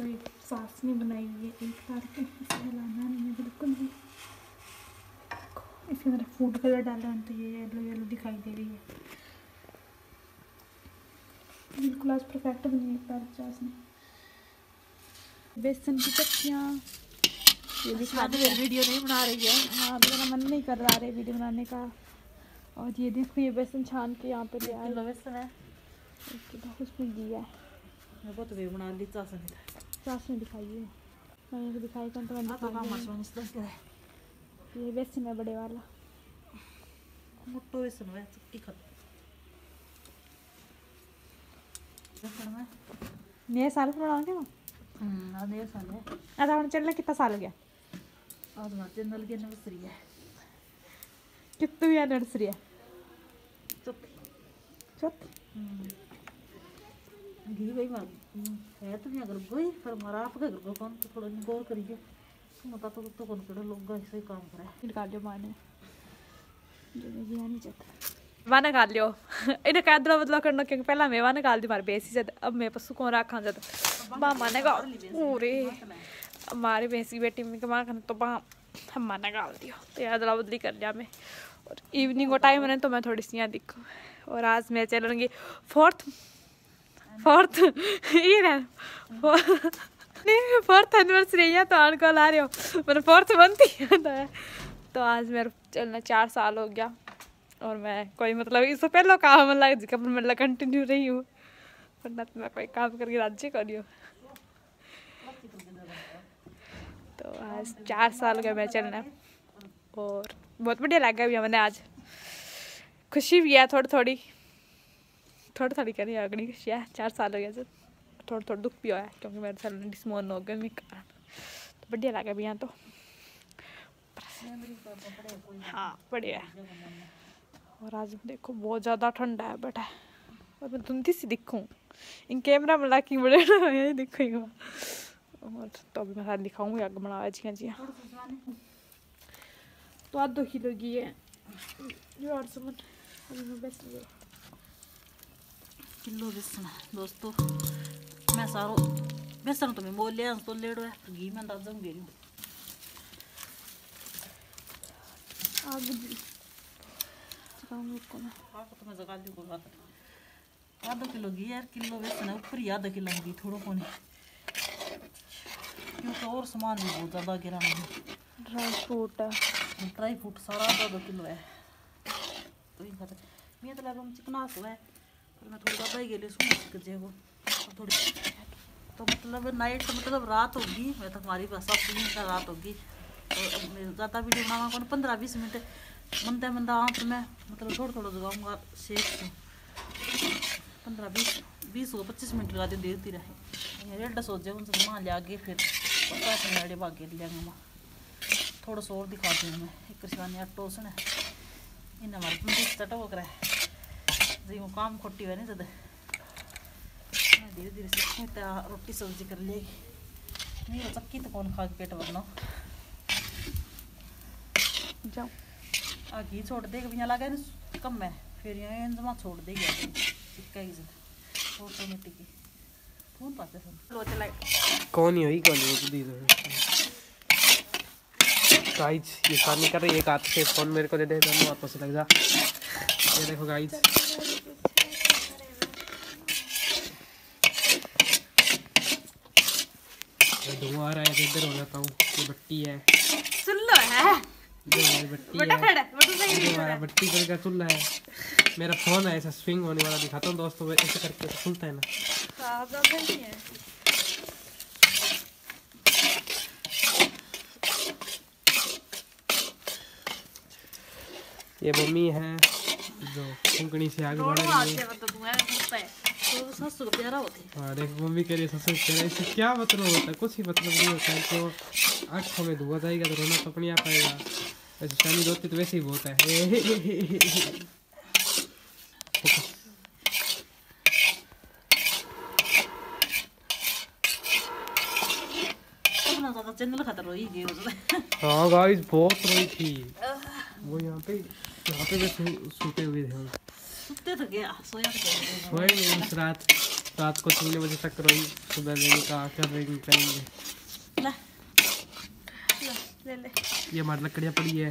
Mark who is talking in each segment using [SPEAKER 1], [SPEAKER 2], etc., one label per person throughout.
[SPEAKER 1] तो एक सास ने बनाई है एक बार के इसे हिलाना नहीं है बिल्कुल भी इसके अंदर फ़ूड कलर डाला है तो ये येलो येलो दिखाई दे रही है। बिल्कुल आज परफेक्ट बनी है प्याज चास ने बेसन की चक्कियाँ। ये भी खा
[SPEAKER 2] वीडियो नहीं बना रही है।
[SPEAKER 1] हाँ मेरा मन नहीं कर रहा है वीडियो बनाने का। और ये देखो ये बेसन छान के यहाँ पे ले आए।
[SPEAKER 2] बेसन है।
[SPEAKER 1] बाद उसमें दिया है।
[SPEAKER 2] मैं बहुत वे बना ली चास नहीं था।
[SPEAKER 1] सास दिखाई है। मैंने दिखाई कौन तो मैंने
[SPEAKER 2] हाँ मत
[SPEAKER 1] है। ये बेसन है बड़े वाला।
[SPEAKER 2] मोटो बेसन है में
[SPEAKER 1] नए साल पर बना के ना
[SPEAKER 2] हम्म आधे साल है।
[SPEAKER 1] अरे हमने चलने कितना साल हो गया?
[SPEAKER 2] आज हमारे चैनल की नर्सरी है।
[SPEAKER 1] कितनी भी नर्सरी है?
[SPEAKER 2] चुप
[SPEAKER 1] चौथी?
[SPEAKER 2] घी भाई मार है तो नहीं अगर गई पर मारा आप घर को कौन तो थोड़ा गौर करिए। मता तो तो कौन कड़े लोग ऐसे ही काम करे।
[SPEAKER 1] निकाल लियो माने जो नहीं चाहता मैं निकाल लियो। इन्हें कह दो बदला करना क्योंकि पहला मैं वहाँ निकाल दी मारे बेसी जद अब मैं पशु को रखा जद? मामा ने कहा पूरे। हमारे भैंस की बेटी में कमा करना तो बा हम निकाल दियो। तो याद अदला बदली कर लिया मैं। और इवनिंग को टाइम है तो मैं थोड़ी सी यहाँ दिखूँ और आज मैं चलूँगी फोर्थ फोर्थ ये ना नहीं फोर्थ एनिवर्सरी है तो आन कल आ रहे हो। मैंने फोर्थ बनती है तो, आज मेरा चलना चार साल हो गया। और मैं कोई मतलब इससे पहले काम लग जिसका मतलब कंटिन्यू रही हूँ। वरना तो मैं कोई काम करके राज्य करी हूँ। तो आज चार साल गया मैं चलना। और बहुत बढ़िया लगा भी मैंने आज। खुशी भी है थोड़ी थोड़ी थोड़ी थोड़ी करी अगली खुशी है चार साल हो गया तो थोड़ा थोड़ा दुख भी हुआ है क्योंकि मेरे साल डिसमोन हो गए मेरे कारण तो बढ़िया लगा भी यहाँ तो। हाँ बढ़िया है। और आज देखो, बहुत ज़्यादा ठंडा है, बट है। और मैं धुंधी सी दिखूँ। इन कैमरा में ला के बड़े यही दिखूँगा और तो अभी मैं साथ दिखाऊँगी आगे बनावा जी जी तो आधो किलो की है। जो आठ सौ अभी मैं बेच
[SPEAKER 2] किलो बेसन है दोस्तों। मैं सारो बेसन तो मैं बोल लिया तो लेड़ो है घी में अंदाज़ा दे रही
[SPEAKER 1] आग मैं
[SPEAKER 2] तो मैं जगा आधा किलो घी है किलो बेसन है ऊपर ही आधा किलो घी थोड़ा कोने क्योंकि और सामान भी बहुत ज़्यादा गिरा नहीं
[SPEAKER 1] ड्राई फ्रूट है।
[SPEAKER 2] ड्राई फ्रूट सारा आधा किलो है। तो ये मैं तो लगा चिकना सो है मैं थोड़ी ज़्यादा ही गेली सुन सक वो और थोड़ी तो मतलब नाइट मतलब रात होगी, मैं तो हमारी बस सात का रात होगी। अब ज़्यादा वीडियो बनाऊँगा कौन? पंद्रह बीस मिनट। मंदा मंदा आँख, में मतलब थोड़ा थोड़ा जगाऊँगा शेक को पंद्रह बीस बीस हो पच्चीस मिनट लगा दिन देखती रहे। रेड सोच जाए उनसे माँ ले आगे, फिर पचास मिनट भागे ले आऊँगा माँ। थोड़ा सा और दिखा दूँ मैं। एक शिवानी आटो उसने इन हमारे पुलिस तट हो रहा है। जी वो काम खोटी हुआ नहीं मैं धीरे धीरे सीखूँ तो रोटी सब्ज़ी कर लेगी नहीं वो चक्की तो कौन खा के पेट भरना
[SPEAKER 1] जाओ
[SPEAKER 2] आ घी छोड़ देगा भी यहाँ लगा ना कम है फिर यहाँ जमा छोड़ देगी चिक्का की जगह ऑटोमेटिक ही फ़ोन पाते
[SPEAKER 3] कौन ही हुई कौन ही दी गाइज़ ये शादी कर रही है एक हाथ से फ़ोन मेरे को दे दे दोनों हाथों से लग जा ये देखो गाइज़ धुआँ आ रहा है इधर हो जाता हूँ? ये बट्टी है।
[SPEAKER 1] सुन लो है
[SPEAKER 3] बट्टी
[SPEAKER 1] बटा
[SPEAKER 3] है। पर का चूल्हा है। मेरा फ़ोन है ऐसा स्विंग होने वाला दिखाता हूँ दोस्तों वो ऐसे करके खुलता है ना।
[SPEAKER 1] है
[SPEAKER 3] ये मम्मी है जो कुंकणी से आगे बढ़ रही है।
[SPEAKER 2] तो सासू प्यारा होते
[SPEAKER 3] और एक मम्मी कह रही ससुर कह इससे क्या मतलब होता है? कुछ ही मतलब नहीं होता है। तो आँखों में धुआँ जाएगा तो रोना तो अपने आप आएगा। वैसे शानी रोती तो वैसे ही बहुत है।
[SPEAKER 2] हो
[SPEAKER 3] गाइस बहुत रोई थी। वो यहाँ पे यहाँ पे सोते हुए थे
[SPEAKER 2] सुते तो गया सोया तो गया
[SPEAKER 3] सोए नहीं उस रात रात को तीन बजे तक रोई सुबह लेने का आकर रेंग करेंगे।
[SPEAKER 2] ले
[SPEAKER 1] ले ले
[SPEAKER 3] ये हमारी लकड़ियाँ पड़ी है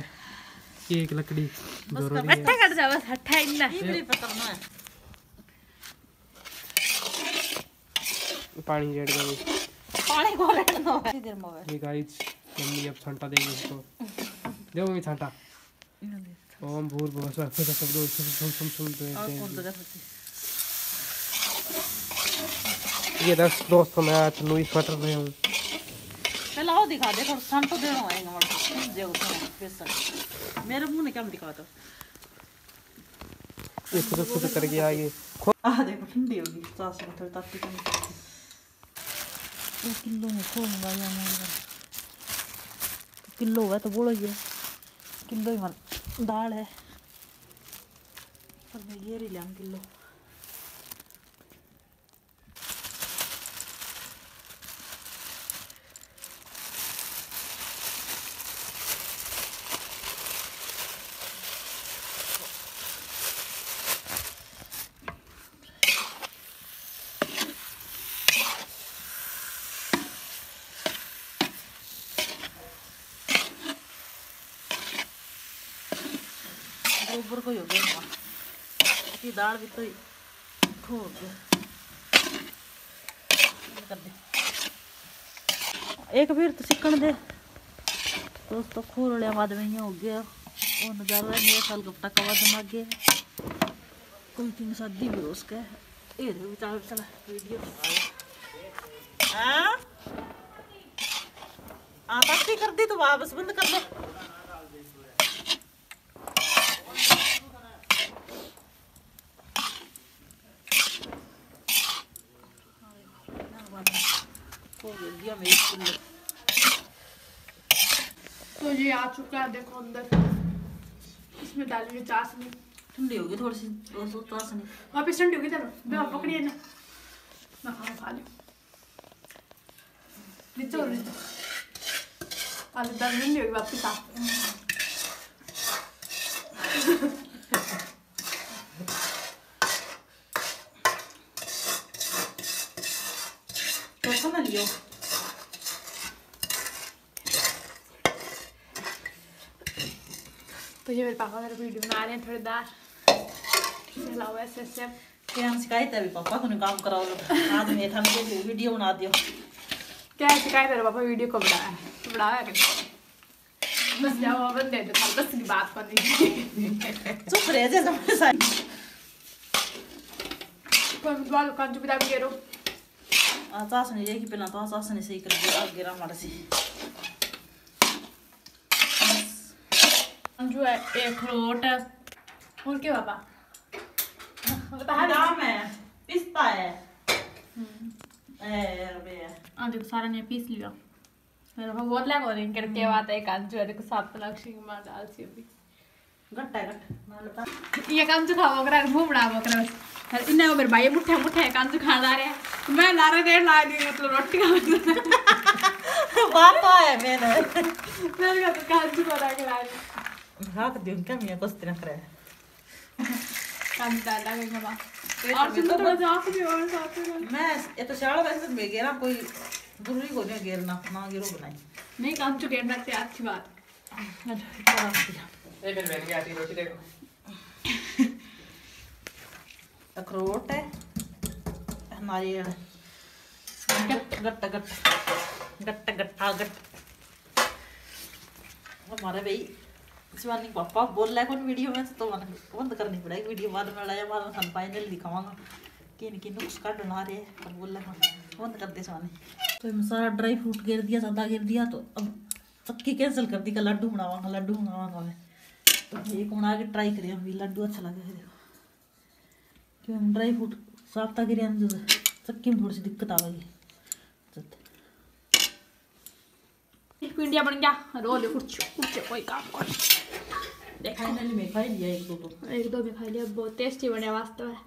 [SPEAKER 3] ये एक लकड़ी जो रो रही है।
[SPEAKER 1] कर जा बस हट्ठा इन्ना
[SPEAKER 2] ये भी पकड़ना है।
[SPEAKER 3] पानी रेड गई
[SPEAKER 2] पानी को है गर्म होवे
[SPEAKER 3] ये गाइस मम्मी अब छांटा देगी इसको। दे मम्मी छांटा। ओम भूर भुवः स्वः स्वः सब लोग सुन सुन सुन
[SPEAKER 2] होती
[SPEAKER 3] ये दस दोस्तों मैं आज लुई स्वेटर ले हूँ।
[SPEAKER 2] पहले आओ दिखा दे थोड़ा सन तो देना आएगा जो बेसन मेरे मुँह ने क्या दिखा दो
[SPEAKER 3] ये खुद खुद कर गया ये
[SPEAKER 2] आ देखो ठंडी होगी सास में थोड़ी ताकत कम दो किलो में खोलूँगा या मैं किलो है तो बोलो ये किलो ही मन दाल है। और मैं ये लिया किलो को ही गया इनका। दाल भी तो हो गया। एक फिर तो सिकण दे। दोस्तों, खोल लिया, बाद में हो गया। वो नज़ारा है, मेरे साल कपटा कवा दमा गया। कोई तीन शादी भी हो उसका। ये चल चल वीडियो हाँ? ताकि कर दी तो वापस बंद कर दे हो गया मेरी
[SPEAKER 1] तो ये आ चुका है देखो अंदर। इसमें डालेंगे चाशनी।
[SPEAKER 2] ठंडी होगी थोड़ी सी दोस्तों चाशनी।
[SPEAKER 1] वापिस ठंडी होगी चलो। मैं पकड़िए ना मैं खाना खा लूँ नीचे और नीचे। आलू दाल ठंडी होगी वापिस आ।
[SPEAKER 2] तो समझ लियो।
[SPEAKER 1] तो ये मेरे पापा मेरे वीडियो बना रहे हैं थोड़ी दार। चलाओ ऐसे ऐसे। अब
[SPEAKER 2] हम शिकायत है पापा को नहीं काम कराओ आज मैं था मुझे वीडियो बना दियो।
[SPEAKER 1] क्या शिकायत? है पापा वीडियो को बढ़ाया बढ़ाया क्या? बस जाओ अब दे दो बस की बात करनी
[SPEAKER 2] चुप रह जा
[SPEAKER 1] गेरो
[SPEAKER 2] आ। पहला तो सही कर दिया आगे सी।
[SPEAKER 1] जो है एक अखरोट और क्या बता
[SPEAKER 2] नाम है पिस्ता है। ए
[SPEAKER 1] हाँ देखो सारा ने पीस लिया। मेरा बहुत लगा रही करके बात है कान जो है देखो सात मार डाल सी अभी।
[SPEAKER 2] गट्टा लता
[SPEAKER 1] ये बस। अरे मेरे भाई मुठ्ठे मुठ्ठे रहे हैं। मैं ला रहे देर ला दी मतलब रोटी खा
[SPEAKER 2] बात तो है मैंने।
[SPEAKER 1] तो ला के ला रही
[SPEAKER 2] हाँ दियो क्या मैं कुछ दिन करे
[SPEAKER 1] में
[SPEAKER 2] मैं ये तो शाला वैसे तो गेरा कोई ज़रूरी को नहीं गेरना ना गिरो बनाई
[SPEAKER 1] नहीं कांचू गिरना से अच्छी बात
[SPEAKER 3] ये फिर बहन की आती रोटी देखो
[SPEAKER 2] अखरोट है नारियल गट्टा गट्टा गट्टा गट्टा गट्टा हमारे भाई शिवानी पापा बोल रहा है कौन वीडियो में तो मन बंद करनी पड़ेगी वीडियो, बाद में लाया, बाद में हम फाइनल दिखावांगा किन किन नुक्स का डना रहे, पर बोल रहा बंद कर दे शिवानी तो इसमें सारा ड्राई फ्रूट गिर दिया, सादा गिर दिया तो अब चक्की कैंसिल कर दी का लड्डू बनावांगा लड्डू बनावांगा मैं। तो एक बना के ट्राई करें हम भी लड्डू अच्छा लगे देखो। क्यों, ड्राई फ्रूट साफ्ता गिरे हम जो चक्की में थोड़ी दिक्कत आवेगी
[SPEAKER 1] इंडिया बन गया। रोले कुछ कुछ कोई काम कर। देखा।
[SPEAKER 2] फाइनली मैं खाई लिया एक दो तो।
[SPEAKER 1] एक दो में खा लिया बहुत टेस्टी बने वास्तव में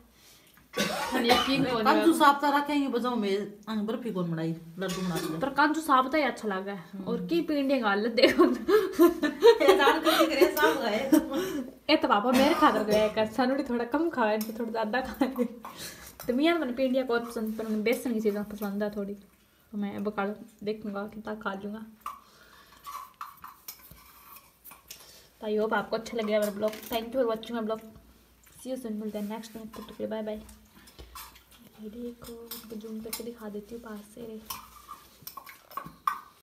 [SPEAKER 1] और यकीन करो
[SPEAKER 2] काजू साफ्ता रखेंगे बजाओ मैं अंग बर्फ़ी कौन बनाई? लड्डू बना दिया।
[SPEAKER 1] पर कांचू साबता ही अच्छा लगा है। और की पिंडियाँ गाल देखो।
[SPEAKER 2] ये
[SPEAKER 1] तो पापा मेरे गए कर सनुड़ी थोड़ा कम खाए तो थोड़ा ज़्यादा खाए। तो मियाँ मैंने पेंडिया बहुत पसंद पर मैंने बेसन की चीज़ें पसंद है थोड़ी। तो मैं अब कल देखूँगा कितना खा लूँगा। तो आई होप आपको अच्छा लगेगा मेरा blog thank you for watching my blog see you soon मिलते हैं नेक्स्ट नेक्स्ट तो बाय बाय देखो जूम करके दिखा देती हूँ पास से.